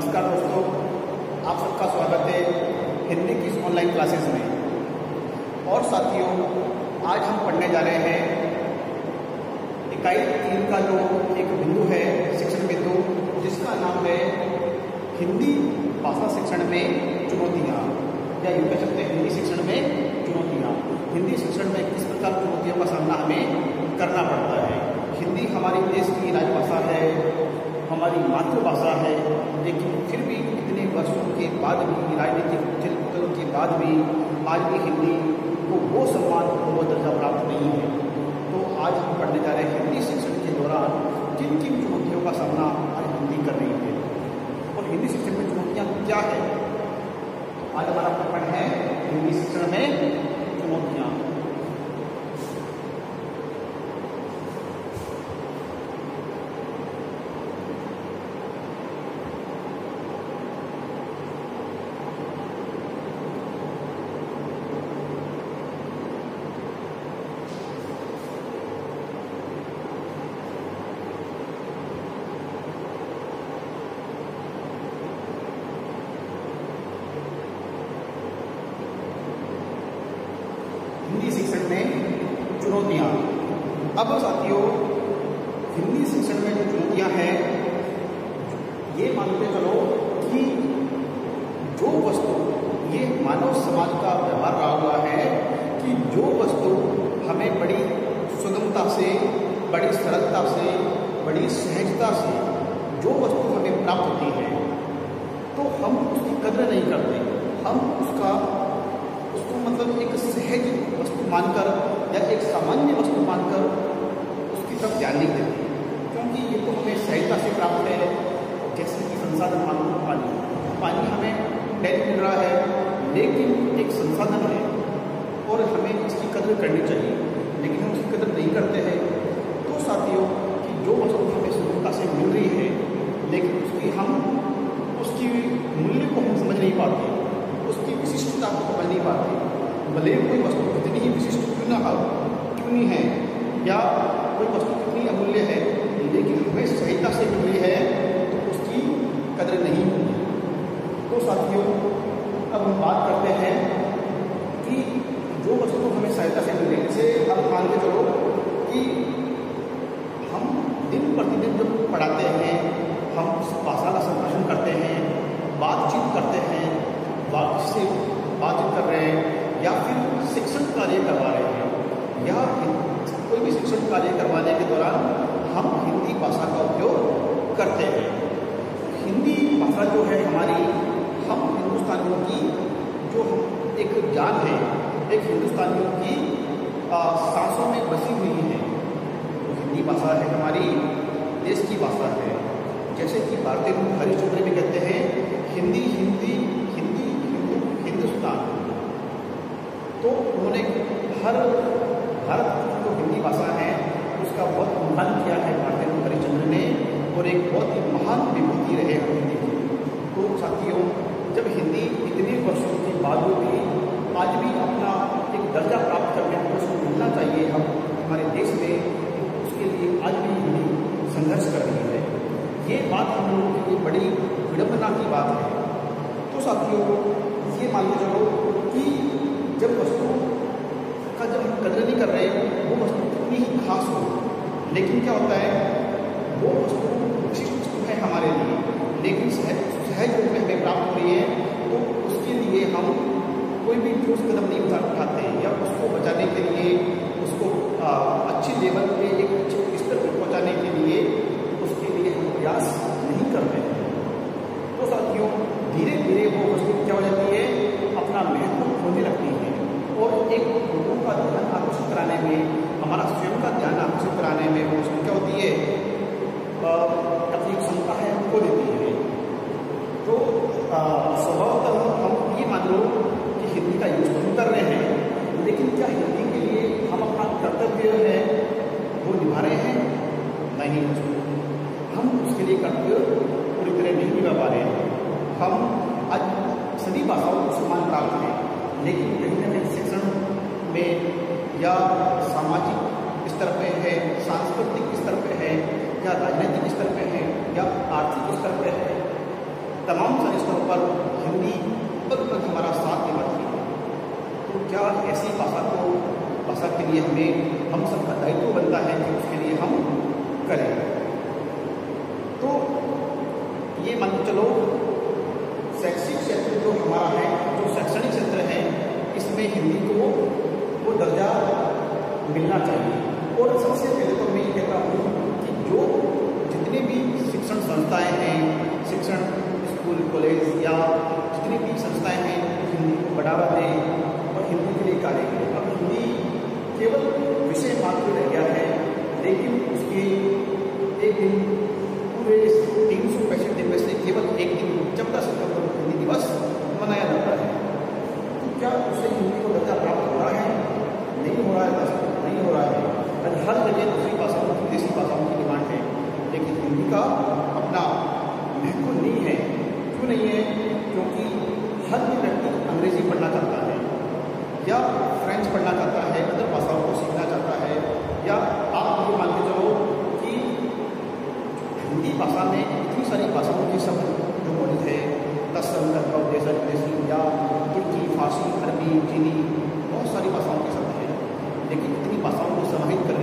نمسکار دوستوں آپ سب کا سواگت ہے ہندی کی اس آن لائن کلاسز میں اور ساتھیوں آج ہم پڑھنے جا رہے ہیں اکائی تین کا جو ایک بندو ہے سیکشن بندو جس کا نام ہے ہندی بھاشا سیکشن میں چنوتیاں یا یوں کہہ سکتے ہیں ہندی سیکشن میں چنوتیاں ہندی سیکشن میں کس پرکار چنوتیوں کا سامنا ہمیں کرنا پڑتا ہے ہندی ہماری دیش کی راج بھاشا ہے ہماری ماتر بھاشا ہے، لیکن پھر بھی اتنے برسوں کے بعد بھی، راجنیتک دلوں کے بعد بھی آج بھی ہندی کو وہ سمان وہ درجہ پراپت نہیں ہے۔ تو آج ہم پڑھنے جا رہے ہیں ہندی شکشن کے دوران کن کن چنوتیوں کا سامنا آج ہندی کر رہی ہے۔ اور ہندی شکشن میں چنوتیاں کیا ہے آج ہمارا پرپن ہے، ہندی شکشن میں چنوتیاں اب ساتھیوں ہندی سیکشن میں جو چنوتیاں ہیں، یہ مانتے چلو کہ جو وستو، یہ مانو سماج کا ویوہار رہا ہوا ہے کہ جو وستو ہمیں بڑی سگمتا سے، بڑی سرلتا سے، بڑی سہجتا سے جو وستو ہمیں پراپت ہوتی ہے، تو ہم اس کی قدر نہیں کرتے۔ ہم اس کا، اس کو مطلب ایک سہج وستو مان کر یا ایک سامانیہ وستو مان کر ٹائم مل رہا ہے، لیکن ایک سنسادھن ہے اور ہمیں اس کی قدر کرنی چاہیے۔ لیکن ہم اس کی قدر نہیں کرتے ہیں۔ تو ساتھیوں، کہ جو مصروف ہمیں سہولت سے مل رہی ہے، لیکن اس کی ہم، اس کی ملیہ کو ہم سمجھ نہیں پاتے۔ اس کی وششٹتا کو سمجھ نہیں پاتے۔ بھلے کوئی مصروف اتنی ہی وششٹ کیوں نہ کیوں نہیں ہے؟ یا بات کرتے ہیں کہ جو مضمون ہمیں سہایتا سے ملے اسے آپ مان کے چلو کہ ہم دن پرتی دن جب پڑھاتے ہیں، ہم باثالہ سماشن کرتے ہیں، بات چیت کرتے ہیں، واپس سے بات چیت کر رہے ہیں، یا پھر شکشن کاریہ کروا رہے ہیں، یا کوئی بھی شکشن کاریہ کروانے کے دوران ہم ہندی بھاشا کا اپیوگ کرتے ہیں۔ ہندی بھاشا جو ہے ہماری، ہم ہندوستانیوں کی جو ایک جان ہے، ایک ہندوستانیوں کی سانسوں میں بسی ہوئی ہے۔ وہ ہندی بھاشا ہے، ہماری دیش کی بھاشا ہے۔ جیسے کہ بھارتی لوگ ہریش چندر بھی کہتے ہیں، ہندی ہندی ہندی، ہندو، ہندوستان۔ تو انہوں نے ہر بھارت جو ہندی بھاشا ہے، اس کا بہت مہان کیا ہے بھارتی لوگ ہریش چندر نے اور ایک بہت ہی مہان وبھوتی رہے ہندی کی۔ تو ساتھیوں درجہ پراپت کرنے کو اس کو ملنا چاہیے۔ ہم ہمارے دیش میں اس کے لیے آج بھی ہندی سنگھرش کر رہے ہیں یہ بات ہم لوگوں کے لیے بڑی وڈمبنا کی بات ہے۔ تو ساتھیوں، یہ مان کے چلو کہ جب وستو کا جب ہم قدر نہیں کر رہے، وہ وستو کتنی ہی خاص ہو۔ لیکن کیا ہوتا ہے؟ وہ وستو وششٹ وستو ہے ہمارے لیے۔ لیکن سہج روپ میں ہمیں پراپت ہو رہی ہے تو اس کے لیے ہم کوئی بھی ٹھوس قدم نہیں اٹھاتے۔ اس کو بچانے کے لیے، اس کو اچھی لیول پہ ایک اچھے استر پہ پہنچانے کے لیے اس کے لیے ہم پریاس نہیں کر رہے ہیں۔ تو ساتھیوں، دھیرے دھیرے وہ مسلم کیا ہو جاتی ہے؟ اپنا محنت کھونے لگتی ہے۔ اور ایک لوگوں کا دھیان آکرشت کرانے میں، ہمارا سوئم کا دھیان آکرشت کرانے میں وہ مسلم کیا ہوتی ہے؟ تکلیف سنتا ہے ہم کو دیتی ہے۔ تو سبھاؤ ہم یہ مان لو ان چاہیے کے لیے ہم اپنا کرتویہ ہے وہ نبھا رہے ہیں؟ نہیں ہم اس کے لیے کرتویہ پوری طرح نہیں نبھا پا رہے ہیں۔ ہم آج سبھی بھاشاؤں مسلمان پراپت ہیں، لیکن کہیں نہ شکشن میں یا ساماجک استر پہ ہے، سانسکرتک استر پہ ہے، یا راجنیتک استر پہ ہے، یا آرتھک استر پہ ہے۔ تمام سارے استروں پر کیا ایسی بات کو بھاشا کے لیے ہمیں ہم سب کا دائتو بنتا ہے کہ اس کے لیے ہم کریں۔ تو یہ مان چلو شیکشک چھیتر جو ہمارا ہے، جو شیکشنک چھیتر ہے، اس میں ہندی کو وہ درجہ ملنا چاہیے۔ اور سب سے پہلے تو میں یہ کہتا ہوں کہ جو جتنے بھی شکشن سنستھائیں ہیں شکشن اسکول، کالج یا جتنی بھی سنستھائیں ہیں ہندی کو بڑھاوا دیں۔ کے لیے کالے کے لیے اب ہندی کیول وشے ماتر رہ گیا ہے، لیکن اس کی ایک دن پورے تین سو پیسٹ دن میں سے کیول ایک دن چودہ ستمبر کو ہندی دِوس منایا جاتا ہے۔ تو کیا اسے ہندی کو درجہ پراپت ہو رہا ہے؟ نہیں ہو رہا ہے نہیں ہو رہا ہے۔ ہر جگہ دوسری بھاشاؤں کی دیسی بھاشاؤں کی ڈیمانڈ ہے، لیکن ہندی کا اپنا محکم نہیں ہے۔ کیوں نہیں ہے؟ کیونکہ ہر بھی ویکتی انگریزی پڑھنا چاہتا ہے۔ یا فرینچ پڑھنا چاہتا ہے ادر بھاشاؤں کو سیکھنا چاہتا ہے، یا آپ یہ مان کے چلو کہ ہندی بھاشا میں اتنی ساری بھاشاؤں کے شبد جو موجود ہے تصل دیسر، دیسی، یا ترکی، فارسی، عربی، چینی، بہت ساری بھاشاؤں کے شبد ہیں، لیکن اتنی بھاشاؤں کو صلاحیت کر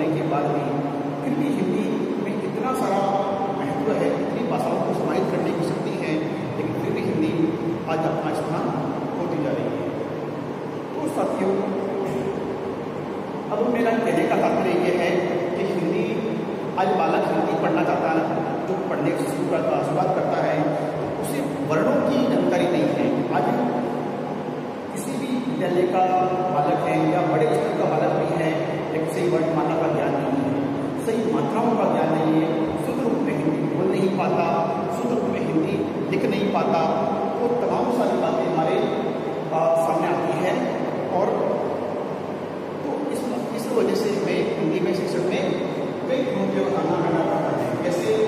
درجے کا مالک ہے یا بڑے اسکول کا مالک بھی ہے لیکن صحیح ورڈ مانا کا دھیان نہیں ہے۔ صحیح ماتراؤں کا دھیان نہیں ہے شدھ روپ میں ہندی بول نہیں پاتا شدھ روپ میں ہندی لکھ نہیں پاتا۔ وہ تمام ساری باتیں ہمارے سامنے آتی ہیں۔ اور تو اس اس وجہ سے ہمیں ہندی میں شکشن میں کئی چونکہ آنا کرنا پڑتا ہے جیسے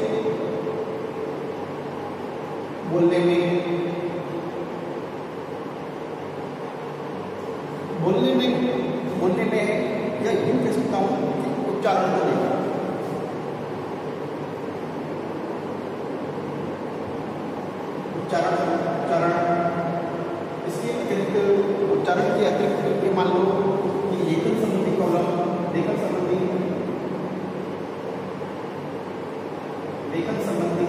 بولنے میں چرن چرن اس کے اترکت چرن کے اترکت یہ مان لو کہ لیکن سمبندی پرابلم لیکن سمبندی لیکن سمبندی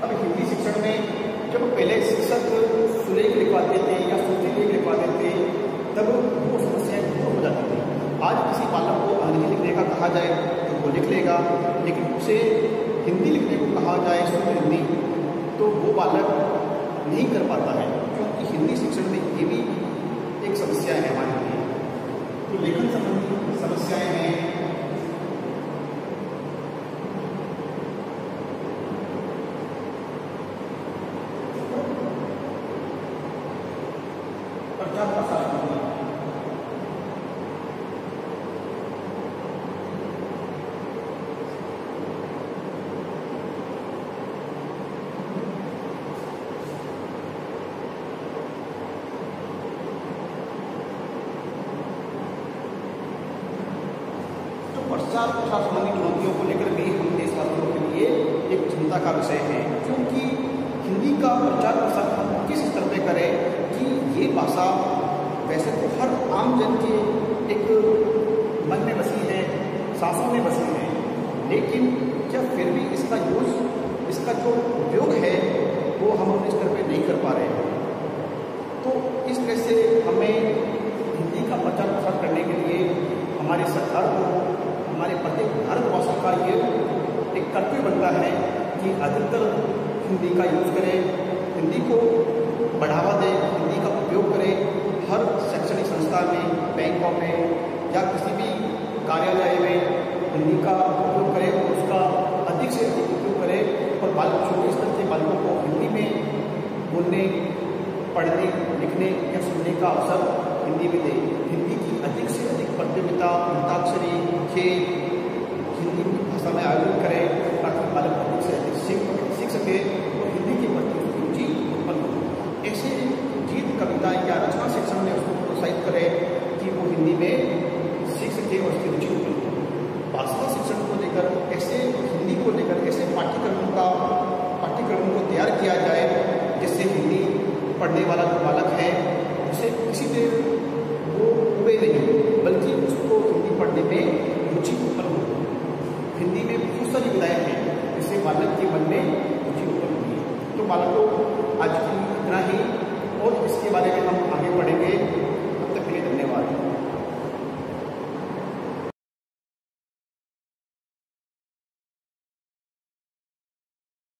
اب ہندی شکشن میں جب پہلے شکشک سلیخ لکھواتے تھے یا سوتی لیکھ لکھواتے تھے تب وہ سمسیاں دور ہو جاتی تھی آج کسی بالک کو انگریزی لکھنے کا کہا جائے نکلے گا، لیکن اسے ہندی لکھنے کو کہا جائے سدھ ہندی تو وہ بالک نہیں کر پاتا ہے، کیونکہ ہندی شکشن میں یہ بھی ایک سمسیا ہے ہمارے لیے۔ تو لیکن سمسیاں ہیں۔ کا وشے ہے کیونکہ ہندی کا پرچار پرسار ہم کس طرح پہ کریں کہ یہ بھاشا ویسے تو ہر عام جن کے ایک من میں بسی ہے سانسوں میں بسی ہے لیکن جب پھر بھی اس کا یوز، اس کا جو اپیوگ ہے، وہ ہم اپنے اسٹر پہ نہیں کر پا رہے۔ ہیں تو اس طرح سے ہمیں ہندی کا پرچار پرسار کرنے کے لیے ہماری سرکار کو، ہمارے پرتیک بھارت بھاشا کا یہ ایک کرتویہ بنتا ہے کہ زیادہ تر ہندی کا یوز کریں، ہندی کو بڑھاوا دیں، ہندی کا اپیوگ کریں، ہر شیکشنک سنستھا میں، بینکوں میں یا کسی بھی کاریالیہ میں ہندی کا اپیوگ کریں اور اس کا ادھک سے ادھک اپیوگ کریں اور بالکوں چھوٹے استر کے بالکوں کو ہندی میں بولنے، پڑھنے، لکھنے یا سننے کا اوسر ہندی میں دیں۔ ہندی کی ادھک سے ادھک پرتیوگتا انتاکشری کھیل ابتدائی یا رچنا سیکشن نے اس کو پروتساہت کرے کہ وہ ہندی میں سیکھ سکے اور اس کی رچی ہو بارہواں سیکشن کو لے کر ایسے ہندی کو لے کر ایسے پاٹیہ کا پاٹیہ کرم کو تیار کیا جائے جس سے ہندی پڑھنے والا جو بالک ہے اسے کسی پہ وہ ہوئے نہیں بلکہ اس کو ہندی پڑھنے میں رچی اوپر ہو ہندی میں بہت ساری ہدایت ہیں جس سے بالک کے من میں رچی اوپر ہوئی تو بالکوں آج کی اتنا ہی اور اس کے بارے میں ہم آگے پڑھیں گے۔